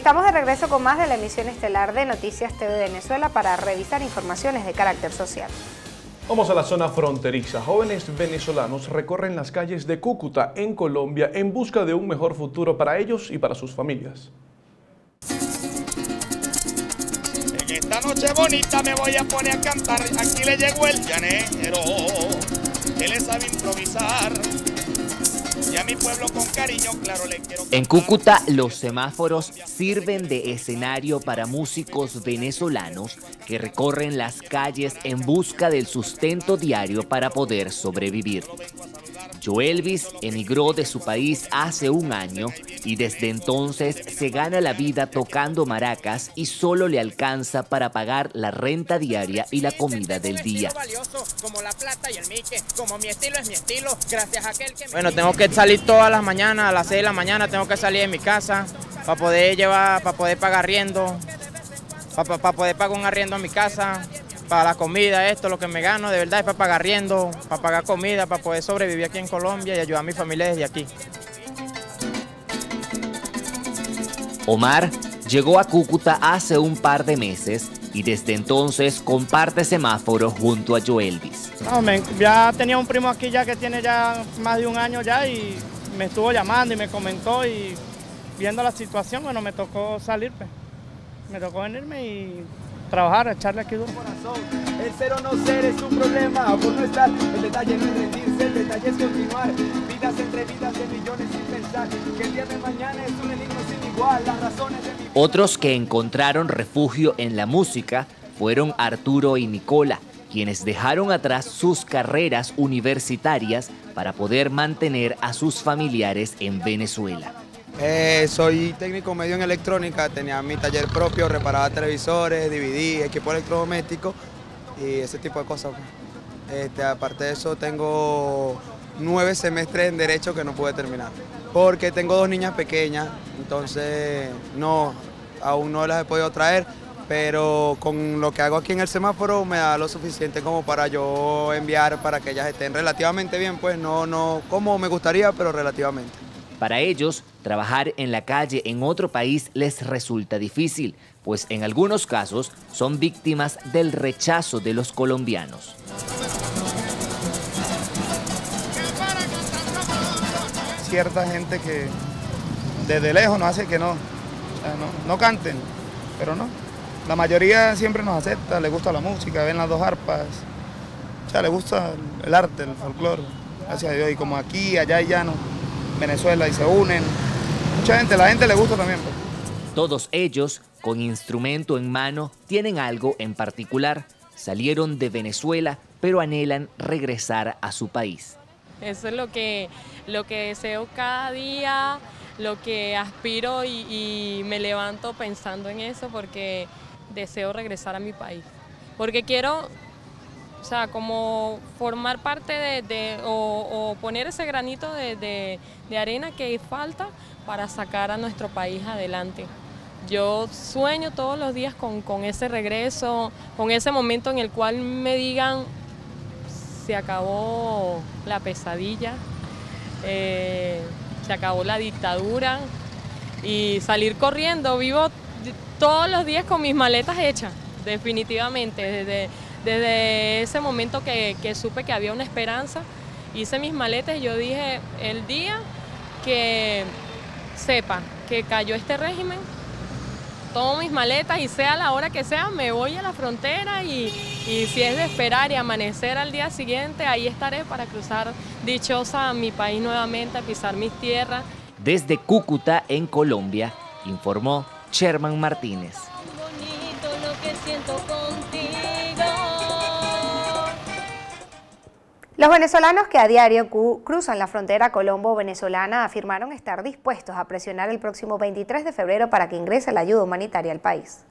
Estamos de regreso con más de la emisión estelar de Noticias TV Venezuela para revisar informaciones de carácter social. Vamos a la zona fronteriza. Jóvenes venezolanos recorren las calles de Cúcuta, en Colombia, en busca de un mejor futuro para ellos y para sus familias. En esta noche bonita me voy a poner a cantar. Aquí le llegó el llanero. Él sabe improvisar. En Cúcuta, los semáforos sirven de escenario para músicos venezolanos que recorren las calles en busca del sustento diario para poder sobrevivir. Joelvis emigró de su país hace un año y desde entonces se gana la vida tocando maracas y solo le alcanza para pagar la renta diaria y la comida del día. Bueno, tengo que salir todas las mañanas, a las 6 de la mañana tengo que salir de mi casa para poder llevar, para poder pagar arriendo, para, para poder pagar un arriendo a mi casa, para la comida, esto, lo que me gano de verdad es para pagar riendo, para pagar comida, para poder sobrevivir aquí en Colombia y ayudar a mi familia desde aquí. Omar llegó a Cúcuta hace un par de meses y desde entonces comparte semáforo junto a Joelvis. No, ya tenía un primo aquí ya que tiene ya más de un año ya y me estuvo llamando y me comentó y viendo la situación, bueno, me tocó salir, pues. me tocó venirme y trabajar, echarle aquí duro. El cero no ser es un problema por no estar. El detalle no es rendirse, el detalle es continuar. Vidas entre vidas de millones sin pensar. Que el día de mañana es un enigma sin igual. Las razones de mi Otros que encontraron refugio en la música fueron Arturo y Nicola, quienes dejaron atrás sus carreras universitarias para poder mantener a sus familiares en Venezuela. Eh, soy técnico medio en electrónica, tenía mi taller propio, reparaba televisores, DVD, equipo electrodoméstico y ese tipo de cosas. Este, aparte de eso, tengo nueve semestres en Derecho que no pude terminar, porque tengo dos niñas pequeñas, entonces no, aún no las he podido traer, pero con lo que hago aquí en el semáforo me da lo suficiente como para yo enviar para que ellas estén relativamente bien, pues no, no como me gustaría, pero relativamente. Para ellos, trabajar en la calle en otro país les resulta difícil, pues en algunos casos son víctimas del rechazo de los colombianos. Cierta gente que desde lejos nos hace que no, no, no canten, pero no. La mayoría siempre nos acepta, le gusta la música, ven las dos arpas, o sea, le gusta el arte, el folclore, gracias a Dios. Y como aquí, allá y ya no, Venezuela y se unen. Mucha gente, la gente le gusta también. Pues. Todos ellos, con instrumento en mano, tienen algo en particular. Salieron de Venezuela, pero anhelan regresar a su país. Eso es lo que, lo que deseo cada día, lo que aspiro y, y me levanto pensando en eso porque deseo regresar a mi país. Porque quiero o sea, como formar parte de, o, poner ese granito de, arena que falta para sacar a nuestro país adelante. Yo sueño todos los días con, ese regreso, con ese momento en el cual me digan, se acabó la pesadilla, eh, se acabó la dictadura y salir corriendo. Vivo todos los días con mis maletas hechas, definitivamente, desde ese momento que, supe que había una esperanza, hice mis maletas y yo dije, el día que sepa que cayó este régimen, tomo mis maletas y sea la hora que sea, me voy a la frontera y, y si es de esperar y amanecer al día siguiente, ahí estaré para cruzar dichosa a mi país nuevamente, a pisar mis tierras. Desde Cúcuta, en Colombia, informó Sherman Martínez. Los venezolanos que a diario cruzan la frontera colombo-venezolana afirmaron estar dispuestos a presionar el próximo 23 de febrero para que ingrese la ayuda humanitaria al país.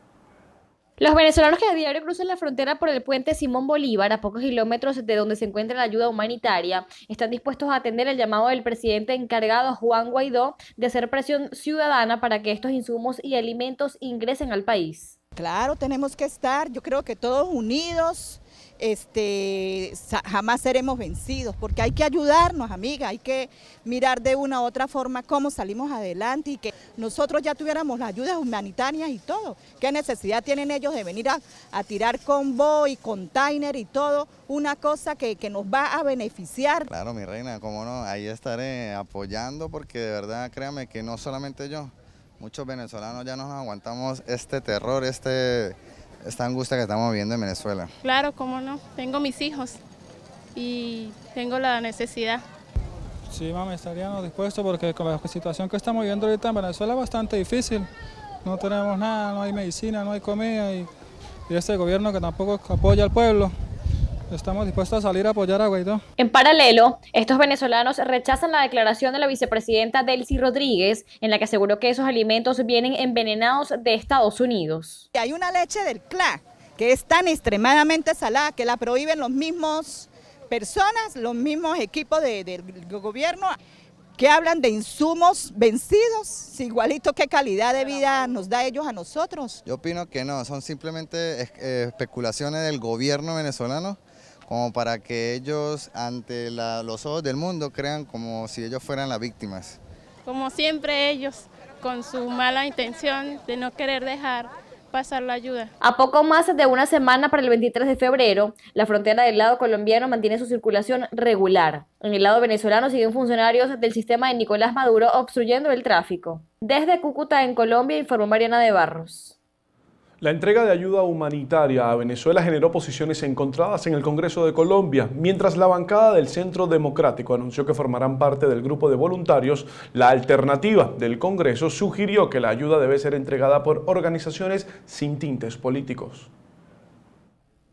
Los venezolanos que a diario cruzan la frontera por el puente Simón Bolívar, a pocos kilómetros de donde se encuentra la ayuda humanitaria, están dispuestos a atender el llamado del presidente encargado Juan Guaidó de hacer presión ciudadana para que estos insumos y alimentos ingresen al país. Claro, tenemos que estar, yo creo que todos unidos, este, jamás seremos vencidos, porque hay que ayudarnos, amiga, hay que mirar de una u otra forma cómo salimos adelante y que nosotros ya tuviéramos las ayudas humanitarias y todo. ¿Qué necesidad tienen ellos de venir a, a tirar convoy, container y todo? Una cosa que, que nos va a beneficiar. Claro, mi reina, cómo no, ahí estaré apoyando porque de verdad créame que no solamente yo, muchos venezolanos ya nos aguantamos este terror, este esta angustia que estamos viviendo en Venezuela. Claro, cómo no. Tengo mis hijos y tengo la necesidad. Sí, mami, estaríamos dispuestos porque con la situación que estamos viviendo ahorita en Venezuela es bastante difícil. No tenemos nada, no hay medicina, no hay comida y, y este gobierno que tampoco apoya al pueblo. Estamos dispuestos a salir a apoyar a Guaidó. En paralelo, estos venezolanos rechazan la declaración de la vicepresidenta Delcy Rodríguez, en la que aseguró que esos alimentos vienen envenenados de Estados Unidos. Hay una leche del CLA que es tan extremadamente salada que la prohíben los mismos personas, los mismos equipos del gobierno que hablan de insumos vencidos, igualito qué calidad de vida nos da ellos a nosotros. Yo opino que no, son simplemente eh, especulaciones del gobierno venezolano como para que ellos ante los ojos del mundo crean como si ellos fueran las víctimas. Como siempre ellos, con su mala intención de no querer dejar pasar la ayuda. A poco más de una semana para el 23 de febrero, la frontera del lado colombiano mantiene su circulación regular. En el lado venezolano siguen funcionarios del sistema de Nicolás Maduro obstruyendo el tráfico. Desde Cúcuta, en Colombia, informó Mariana de Barros. La entrega de ayuda humanitaria a Venezuela generó posiciones encontradas en el Congreso de Colombia, mientras la bancada del Centro Democrático anunció que formarán parte del grupo de voluntarios, la alternativa del Congreso sugirió que la ayuda debe ser entregada por organizaciones sin tintes políticos.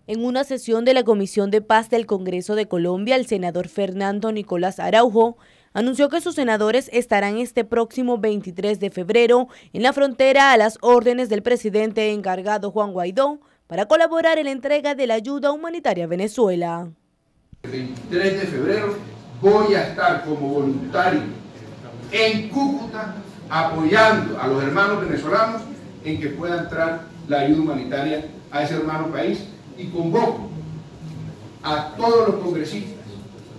En una sesión de la Comisión de Paz del Congreso de Colombia, el senador Fernando Nicolás Araujo anunció que sus senadores estarán este próximo 23 de febrero en la frontera a las órdenes del presidente encargado Juan Guaidó para colaborar en la entrega de la ayuda humanitaria a Venezuela. El 23 de febrero voy a estar como voluntario en Cúcuta apoyando a los hermanos venezolanos en que pueda entrar la ayuda humanitaria a ese hermano país y convoco a todos los congresistas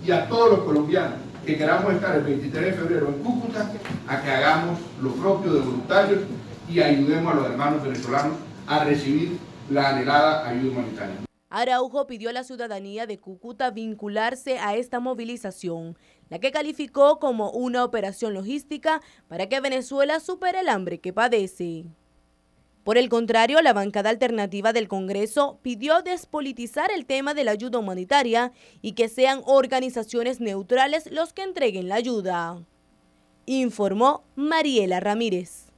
y a todos los colombianos que queramos estar el 23 de febrero en Cúcuta a que hagamos lo propio de voluntarios y ayudemos a los hermanos venezolanos a recibir la anhelada ayuda humanitaria. Araujo pidió a la ciudadanía de Cúcuta vincularse a esta movilización, la que calificó como una operación logística para que Venezuela supere el hambre que padece. Por el contrario, la bancada alternativa del Congreso pidió despolitizar el tema de la ayuda humanitaria y que sean organizaciones neutrales los que entreguen la ayuda. Informó Mariela Ramírez.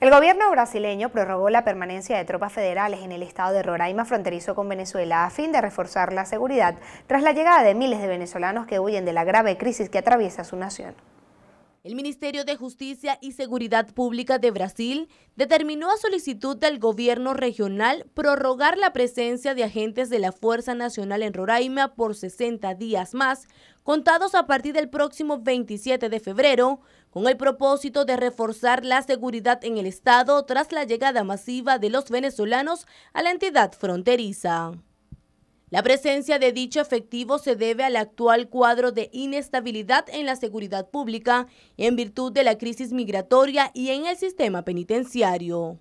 El gobierno brasileño prorrogó la permanencia de tropas federales en el estado de Roraima fronterizo con Venezuela a fin de reforzar la seguridad tras la llegada de miles de venezolanos que huyen de la grave crisis que atraviesa su nación. El Ministerio de Justicia y Seguridad Pública de Brasil determinó a solicitud del gobierno regional prorrogar la presencia de agentes de la Fuerza Nacional en Roraima por 60 días más, contados a partir del próximo 27 de febrero, con el propósito de reforzar la seguridad en el estado tras la llegada masiva de los venezolanos a la entidad fronteriza. La presencia de dicho efectivo se debe al actual cuadro de inestabilidad en la seguridad pública en virtud de la crisis migratoria y en el sistema penitenciario.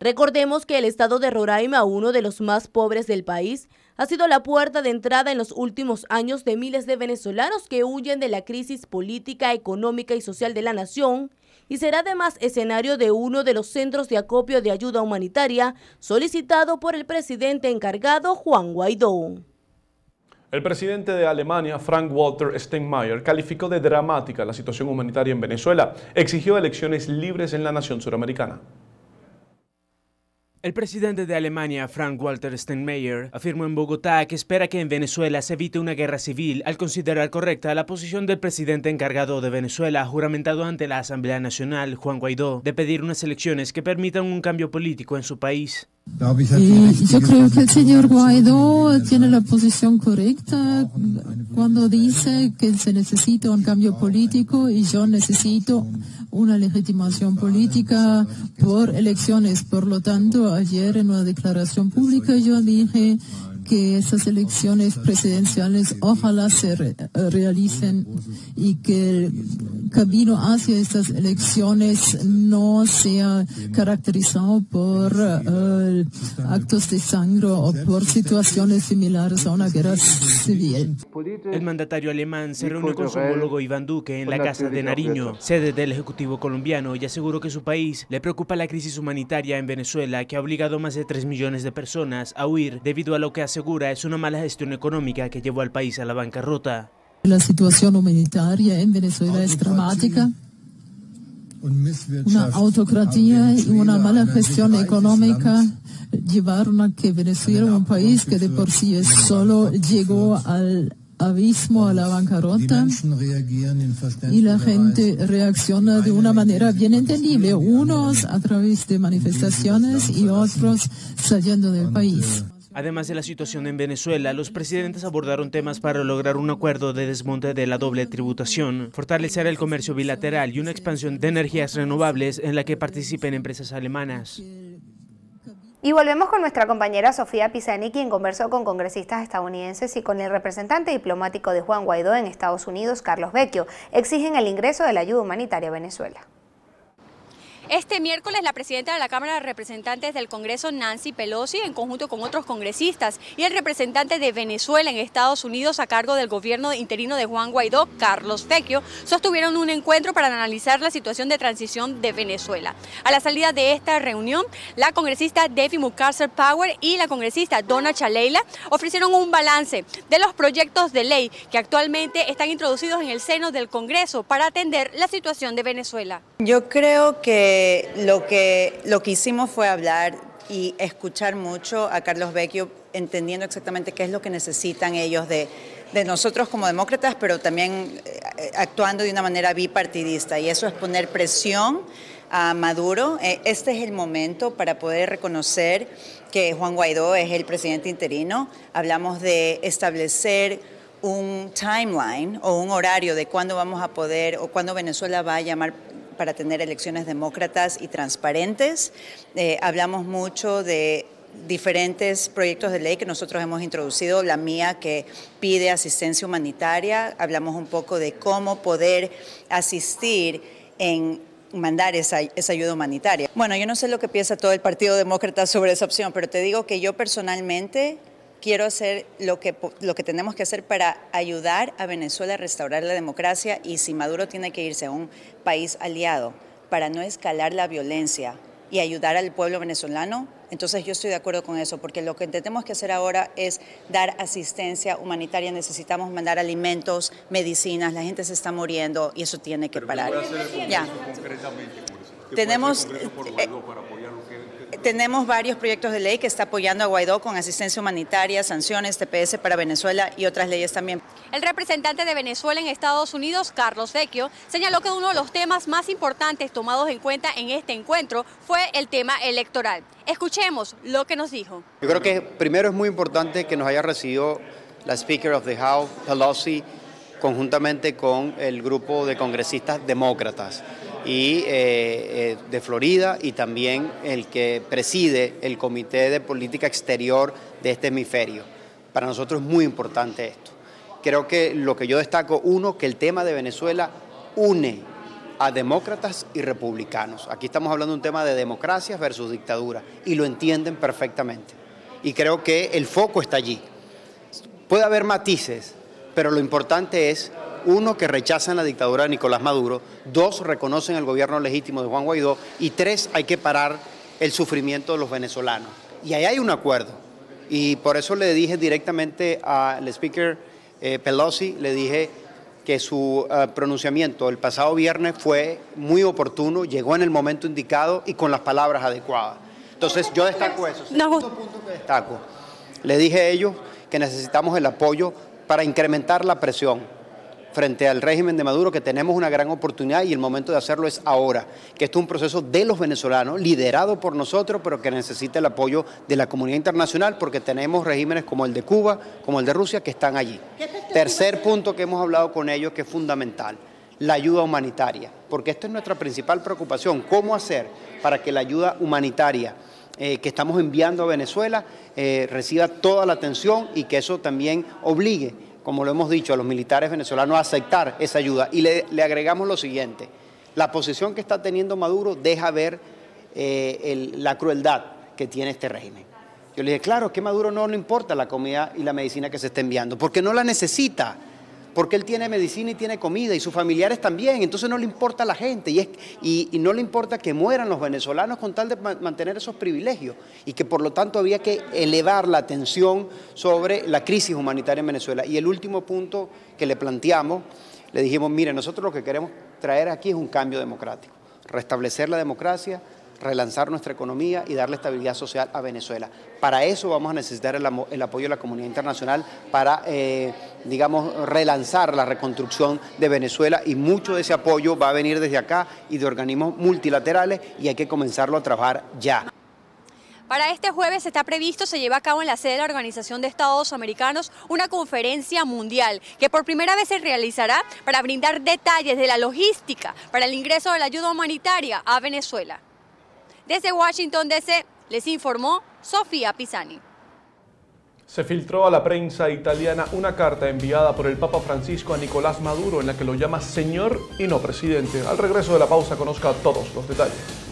Recordemos que el estado de Roraima, uno de los más pobres del país, ha sido la puerta de entrada en los últimos años de miles de venezolanos que huyen de la crisis política, económica y social de la nación y será además escenario de uno de los centros de acopio de ayuda humanitaria solicitado por el presidente encargado Juan Guaidó. El presidente de Alemania, Frank Walter Steinmeier, calificó de dramática la situación humanitaria en Venezuela. Exigió elecciones libres en la nación suramericana. El presidente de Alemania, Frank-Walter Steinmeier, afirmó en Bogotá que espera que en Venezuela se evite una guerra civil al considerar correcta la posición del presidente encargado de Venezuela, juramentado ante la Asamblea Nacional, Juan Guaidó, de pedir unas elecciones que permitan un cambio político en su país. Y yo creo que el señor Guaidó tiene la posición correcta cuando dice que se necesita un cambio político y yo necesito una legitimación política por elecciones. Por lo tanto, ayer en una declaración pública yo dije que esas elecciones presidenciales ojalá se realicen y que el camino hacia estas elecciones no sea caracterizado por eh, actos de sangre o por situaciones similares a una guerra civil. El mandatario alemán se reunió con su homólogo Iván Duque en la Casa de Nariño, sede del Ejecutivo colombiano, y aseguró que su país le preocupa la crisis humanitaria en Venezuela que ha obligado a más de 3 millones de personas a huir debido a lo que hace es una mala gestión económica que llevó al país a la bancarrota. La situación humanitaria en Venezuela es dramática. Una autocracia y una mala gestión económica llevaron a que Venezuela, un país que de por sí es solo, llegó al abismo, a la bancarrota y la gente reacciona de una manera bien entendible, unos a través de manifestaciones y otros saliendo del país. Además de la situación en Venezuela, los presidentes abordaron temas para lograr un acuerdo de desmonte de la doble tributación, fortalecer el comercio bilateral y una expansión de energías renovables en la que participen empresas alemanas. Y volvemos con nuestra compañera Sofía Pisani, quien conversó con congresistas estadounidenses y con el representante diplomático de Juan Guaidó en Estados Unidos, Carlos Vecchio. Exigen el ingreso de la ayuda humanitaria a Venezuela. Este miércoles la presidenta de la Cámara de Representantes del Congreso, Nancy Pelosi, en conjunto con otros congresistas y el representante de Venezuela en Estados Unidos a cargo del gobierno interino de Juan Guaidó, Carlos Vecchio, sostuvieron un encuentro para analizar la situación de transición de Venezuela. A la salida de esta reunión, la congresista David McCarthy Power y la congresista Donna Chaleila ofrecieron un balance de los proyectos de ley que actualmente están introducidos en el seno del Congreso para atender la situación de Venezuela. Yo creo que lo que lo que hicimos fue hablar y escuchar mucho a Carlos Vecchio, entendiendo exactamente qué es lo que necesitan ellos de, de nosotros como demócratas, pero también eh, actuando de una manera bipartidista. Y eso es poner presión a Maduro. Eh, este es el momento para poder reconocer que Juan Guaidó es el presidente interino. Hablamos de establecer un timeline o un horario de cuándo vamos a poder o cuándo Venezuela va a llamar para tener elecciones demócratas y transparentes. Eh, hablamos mucho de diferentes proyectos de ley que nosotros hemos introducido, la mía que pide asistencia humanitaria, hablamos un poco de cómo poder asistir en mandar esa, esa, ayuda humanitaria. Bueno, yo no sé lo que piensa todo el Partido Demócrata sobre esa opción, pero te digo que yo personalmente quiero hacer lo que, lo que tenemos que hacer para ayudar a Venezuela a restaurar la democracia y si Maduro tiene que irse a un país aliado para no escalar la violencia y ayudar al pueblo venezolano, entonces yo estoy de acuerdo con eso, porque lo que tenemos que hacer ahora es dar asistencia humanitaria, necesitamos mandar alimentos, medicinas, la gente se está muriendo y eso tiene que parar. Ya. Tenemos tenemos varios proyectos de ley que está apoyando a Guaidó con asistencia humanitaria, sanciones, TPS para Venezuela y otras leyes también. El representante de Venezuela en Estados Unidos, Carlos Vecchio, señaló que uno de los temas más importantes tomados en cuenta en este encuentro fue el tema electoral. Escuchemos lo que nos dijo. Yo creo que primero es muy importante que nos haya recibido la Speaker of the House, Pelosi, conjuntamente con el grupo de congresistas demócratas y eh, eh, de Florida y también el que preside el Comité de Política Exterior de este hemisferio. Para nosotros es muy importante esto. Creo que lo que yo destaco, uno, que el tema de Venezuela une a demócratas y republicanos. Aquí estamos hablando de un tema de democracia versus dictadura y lo entienden perfectamente. Y creo que el foco está allí. Puede haber matices, pero lo importante es uno, que rechazan la dictadura de Nicolás Maduro, dos, reconocen el gobierno legítimo de Juan Guaidó y tres, hay que parar el sufrimiento de los venezolanos. Y ahí hay un acuerdo. Y por eso le dije directamente al speaker eh, Pelosi, le dije que su eh, pronunciamiento el pasado viernes fue muy oportuno, llegó en el momento indicado y con las palabras adecuadas. Entonces yo destaco eso. Segundo punto que destaco. Le dije a ellos que necesitamos el apoyo para incrementar la presión frente al régimen de Maduro que tenemos una gran oportunidad y el momento de hacerlo es ahora, que esto es un proceso de los venezolanos, liderado por nosotros, pero que necesita el apoyo de la comunidad internacional porque tenemos regímenes como el de Cuba, como el de Rusia, que están allí. Tercer punto que hemos hablado con ellos que es fundamental, la ayuda humanitaria, porque esta es nuestra principal preocupación, cómo hacer para que la ayuda humanitaria eh, que estamos enviando a Venezuela eh, reciba toda la atención y que eso también obligue como lo hemos dicho, a los militares venezolanos aceptar esa ayuda. Y le, agregamos lo siguiente, la posición que está teniendo Maduro deja ver eh, la crueldad que tiene este régimen. Yo le dije, claro, que Maduro no le importa la comida y la medicina que se está enviando, porque no la necesita porque él tiene medicina y tiene comida y sus familiares también, entonces no le importa a la gente y, es, y, no le importa que mueran los venezolanos con tal de mantener esos privilegios y que por lo tanto había que elevar la atención sobre la crisis humanitaria en Venezuela. Y el último punto que le planteamos, le dijimos, mire, nosotros lo que queremos traer aquí es un cambio democrático, restablecer la democracia, relanzar nuestra economía y darle estabilidad social a Venezuela. Para eso vamos a necesitar el, apoyo de la comunidad internacional para, eh, digamos, relanzar la reconstrucción de Venezuela y mucho de ese apoyo va a venir desde acá y de organismos multilaterales y hay que comenzarlo a trabajar ya. Para este jueves está previsto, se lleva a cabo en la sede de la Organización de Estados Americanos una conferencia mundial que por primera vez se realizará para brindar detalles de la logística para el ingreso de la ayuda humanitaria a Venezuela. Desde Washington DC les informó Sofía Pisani. Se filtró a la prensa italiana una carta enviada por el Papa Francisco a Nicolás Maduro en la que lo llama señor y no presidente. Al regreso de la pausa conozca todos los detalles.